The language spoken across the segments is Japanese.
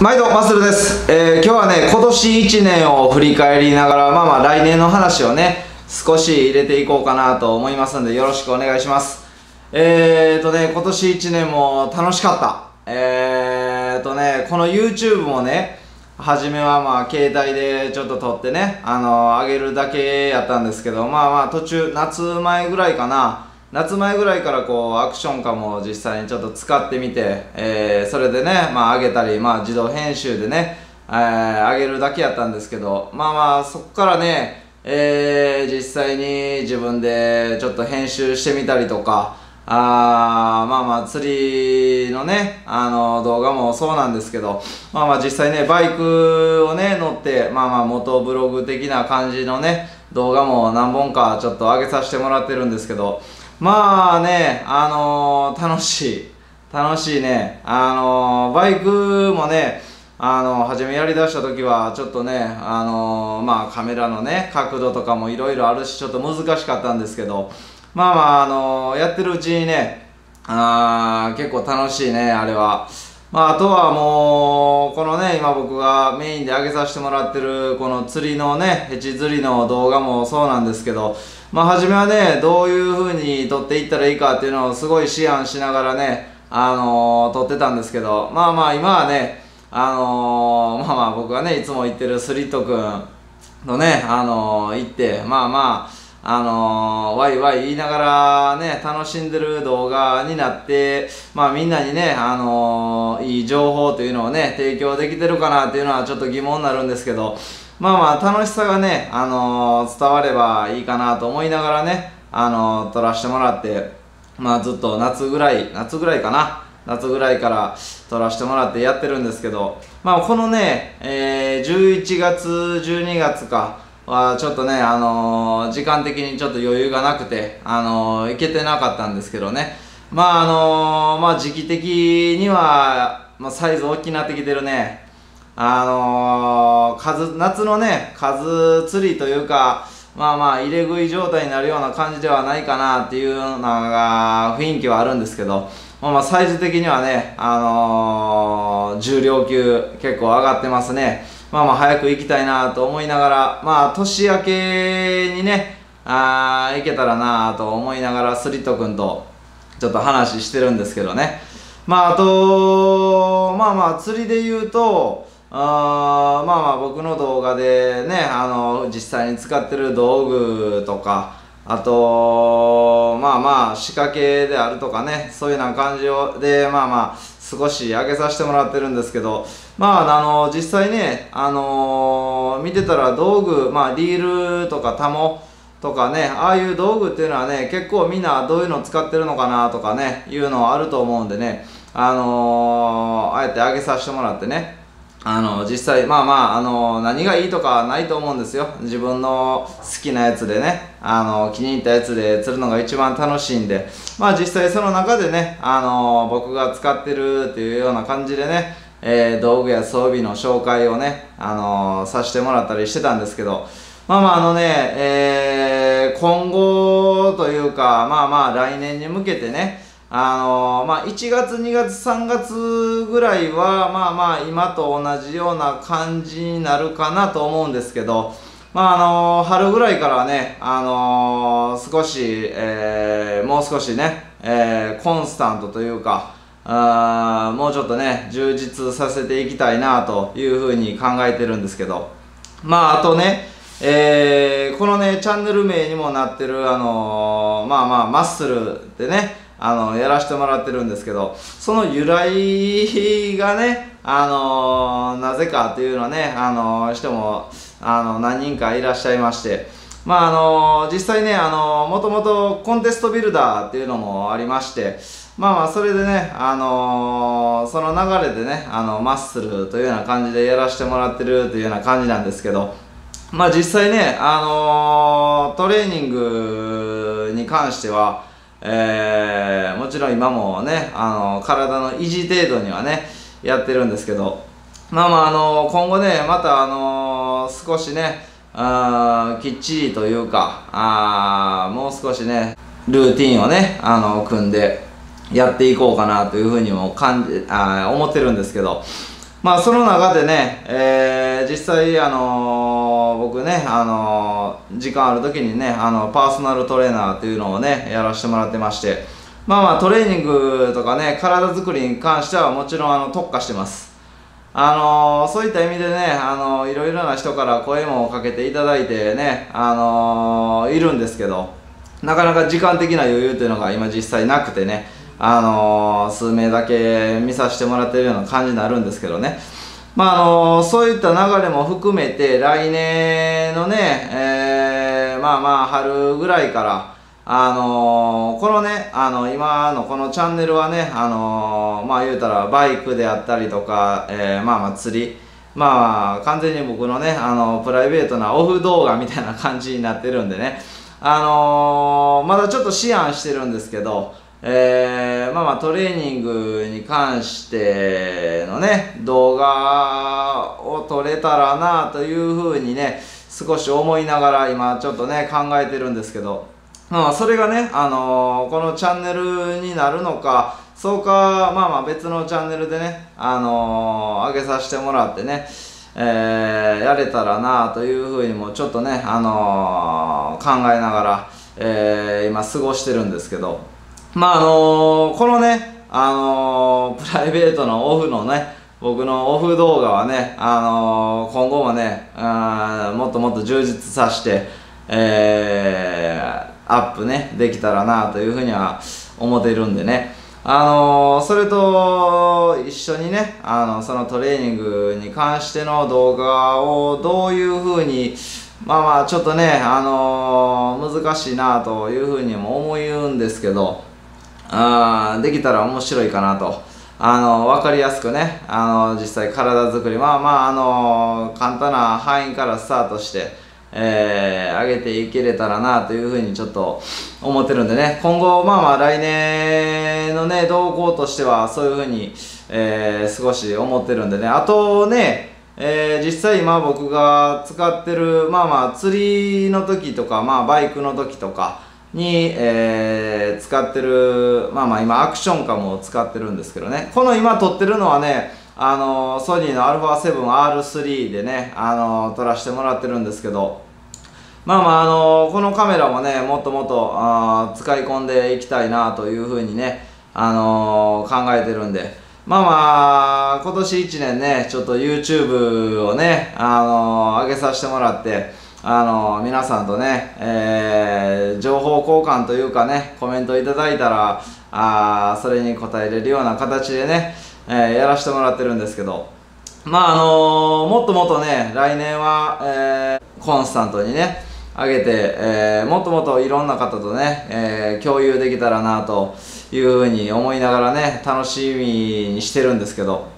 毎度マスルです、えー今日はね今年1年を振り返りながらまあまあ来年の話をね少し入れていこうかなと思いますんでよろしくお願いします。えーとね今年1年も楽しかった。えーとねこの YouTube もね初めはまあ携帯でちょっと撮ってねあの上げるだけやったんですけどまあまあ途中夏前ぐらいかな夏前ぐらいからこうアクションカムを実際にちょっと使ってみて、えーそれでねまあ上げたりまあ自動編集でね、えー上げるだけやったんですけどまあまあそこからね、えー実際に自分でちょっと編集してみたりとかあーまあまあ釣りのねあの動画もそうなんですけどまあまあ実際ねバイクをね乗ってまあまあ元ブログ的な感じのね動画も何本かちょっと上げさせてもらってるんですけどまあねあのー楽しい。楽しいね。あのーバイクもねあの初めやりだした時はちょっとねあのまあカメラのね角度とかもいろいろあるしちょっと難しかったんですけどまあまああのやってるうちにねあー結構楽しいねあれは。まああとはもうこのね今僕がメインで上げさせてもらってるこの釣りのねヘチ釣りの動画もそうなんですけどまあ初めはねどういう風に撮っていったらいいかっていうのをすごい思案しながらねあのー撮ってたんですけどまあまあ今はねあのー まあまあ僕がねいつも言ってるスリットくんのねあのー行ってまあまああのーワイワイ言いながらね楽しんでる動画になってまあみんなにねあのーいい情報というのをね提供できてるかなっていうのはちょっと疑問になるんですけどまあまあ楽しさがねあのー伝わればいいかなと思いながらねあの撮らせてもらってまあずっと夏ぐらい夏ぐらいかな夏ぐらいから撮らせてもらってやってるんですけどまあこのね、えー11月12月かはちょっとねあのー時間的にちょっと余裕がなくてあのー行けてなかったんですけどね。まああのーまあ時期的には、まあ、サイズ大きくなってきてるね。あのー、数夏のね数釣りというかまあまあ入れ食い状態になるような感じではないかなっていうような雰囲気はあるんですけどまあまあサイズ的にはねあのー重量級結構上がってますね。まあまあ早く行きたいなと思いながらまあ年明けにねあー行けたらなと思いながらスリット君とちょっと話してるんですけどね。まああとまあまあ釣りで言うとあまあまあ僕の動画でねあの実際に使ってる道具とかあとまあまあ仕掛けであるとかねそういうような感じをでまあまあ少し上げさせてもらってるんですけどまああの実際ねあの見てたら道具まあリールとかタモとかねああいう道具っていうのはね結構みんなどういうのを使ってるのかなとかねいうのはあると思うんでねあのあえて上げさせてもらってねあの実際まあまああの何がいいとかないと思うんですよ。自分の好きなやつでねあの気に入ったやつで釣るのが一番楽しいんで。まあ実際その中でねあの僕が使ってるっていうような感じでね、えー道具や装備の紹介をねあのさせてもらったりしてたんですけど。まあまああのね、えー今後というかまあまあ来年に向けてねあのまあ1月2月3月ぐらいはまあまあ今と同じような感じになるかなと思うんですけどまああの春ぐらいからねあの少し、えーもう少しね、えーコンスタントというかあもうちょっとね充実させていきたいなというふうに考えてるんですけどまああとねえーこのねチャンネル名にもなってるあのまあまあマッスルでねあのやらせてもらってるんですけどその由来がねあのーなぜかっていうのはねあのー人もあの何人かいらっしゃいましてまああのー実際ねあのもともとコンテストビルダーっていうのもありましてまあまあそれでねあのその流れでねあのマッスルというような感じでやらせてもらってるというような感じなんですけどまあ実際ね、あのトレーニングに関しては、えーちろん今もね、あの体の維持程度にはね、やってるんですけど、まあまあ、あの今後ね、また、あの少しね、あきっちりというか、あもう少しね、ルーティンをね、あの組んでやっていこうかなというふうにも感じあ思ってるんですけど、まあその中でね、えー、実際あのー、僕ね、あのー、時間ある時にね、あのパーソナルトレーナーっていうのをね、やらせてもらってまして、まあまあトレーニングとかね、体作りに関してはもちろんあの特化してます。あのそういった意味でね、あのいろいろな人から声もかけていただいてね、あのいるんですけど、なかなか時間的な余裕っていうのが今実際なくてね、あの、数名だけ見させてもらってるような感じになるんですけどね。まああの、そういった流れも含めて来年のね、えー、まあまあ春ぐらいからあのー、このねあの今のこのチャンネルはねあのまあ言うたらバイクであったりとか、えまあまあ釣りまあ完全に僕のねあのプライベートなオフ動画みたいな感じになってるんでねあのまだちょっと思案してるんですけどえー、まあまあトレーニングに関してのね動画を撮れたらなというふうにね少し思いながら今ちょっとね考えてるんですけどまあそれがね、あのー、このチャンネルになるのかそうかまあまあ別のチャンネルでね、あのー、上げさせてもらってねえー、やれたらなというふうにもちょっとね、あの考えながら、え今過ごしてるんですけどまああの、このね、あの、プライベートのオフのね、僕のオフ動画はね、あの、今後もね、もっともっと充実させて、えー、アップね、できたらなというふうには思っているんでね、あのそれと一緒にね、あのそのトレーニングに関しての動画をどういうふうにまあまあちょっとね、あの難しいなというふうにも思うんですけど、あできたら面白いかなと。あの分かりやすくねあの実際体作りまあまああの簡単な範囲からスタートして、えー、上げていけれたらなというふうにちょっと思ってるんでね。今後まあまあ来年のね動向としてはそういうふうに、えー、少し思ってるんでね。あとねえー、実際今僕が使ってるまあまあ釣りの時とかまあバイクの時とかに、えー、使ってるまあまあ今アクションカムを使ってるんですけどね。この今撮ってるのはねあのソニーの α7R3 でねあの撮らせてもらってるんですけどまあまああのこのカメラもねもっともっとあ使い込んでいきたいなというふうにねあの考えてるんでまあまあ今年1年ねちょっと YouTube をねあの上げさせてもらってあの皆さんとね、えー、情報交換というかねコメントいただいたらあそれに答えれるような形でね、えー、やらせてもらってるんですけど。まああのー、もっともっとね来年は、えー、コンスタントにね上げて、えー、もっともっといろんな方とね、えー、共有できたらなというふうに思いながらね楽しみにしてるんですけど。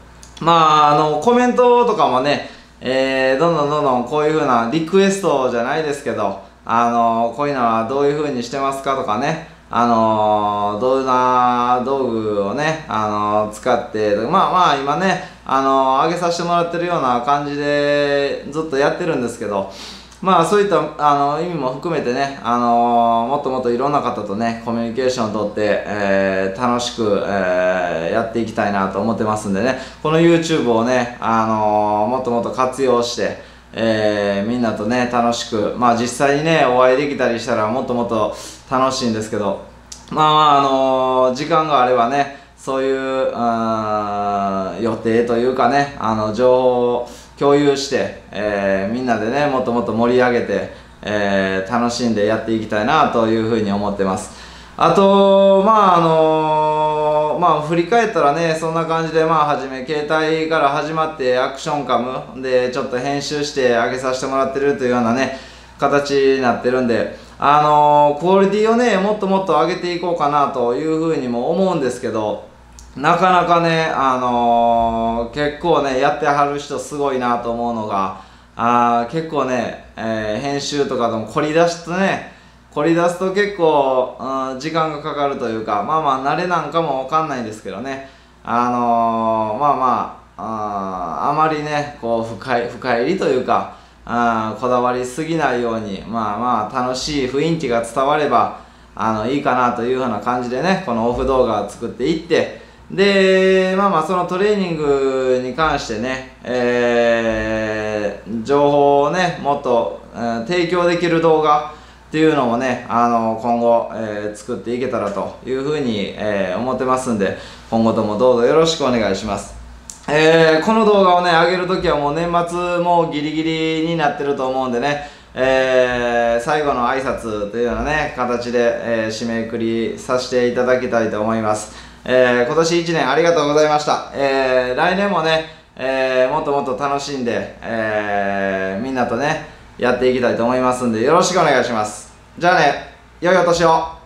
まああのコメントとかもねえー、どんどんどんどんこういう風なリクエストじゃないですけど、あの、こういうのはどういう風にしてますかとかね、あのー、どんな道具をね、あのー、使って、まあまあ今ね、あのー、上げさせてもらってるような感じでずっとやってるんですけど、まあそういったあの意味も含めてね、あの、もっともっといろんな方とね、コミュニケーションをとって、えー、楽しく、えー、やっていきたいなと思ってますんでね、この YouTube をね、あのもっともっと活用して、えみんなとね、楽しく、まあ実際にね、お会いできたりしたらもっともっと楽しいんですけど、まあまあ、あの時間があればね、そういう、予定というかね、あの情報を共有して、えー、みんなでねもっともっと盛り上げて、えー、楽しんでやっていきたいなというふうに思ってます。あとまああの、まあ振り返ったらねそんな感じでまあ初め携帯から始まってアクションカムでちょっと編集して上げさせてもらってるというようなね形になってるんであのー、クオリティをねもっともっと上げていこうかなというふうにも思うんですけどなかなかね、あのー、結構ね、やってはる人すごいなと思うのが、あ結構ね、えー、編集とかでも凝り出すとね、凝り出すと結構、うん、時間がかかるというか、まあまあ慣れなんかもわかんないですけどね、あのー、まあまあ、ああまりね、こう深い、深入りというか、あこだわりすぎないように、まあまあ楽しい雰囲気が伝われば、あの、いいかなというふうな感じでね、このオフ動画を作っていって、でまあまあそのトレーニングに関してね、えー、情報をねもっと、えー、提供できる動画っていうのもねあの今後、えー、作っていけたらというふうに、えー、思ってますんで今後ともどうぞよろしくお願いしますえー、この動画をね上げるときはもう年末もうギリギリになってると思うんでねえー、最後の挨拶というようなね形で、えー、締めくくりさせていただきたいと思いますえー、今年1年ありがとうございました。えー、来年もね、えー、もっともっと楽しんで、えー、みんなとね、やっていきたいと思いますんで、よろしくお願いします。じゃあね、良いお年を。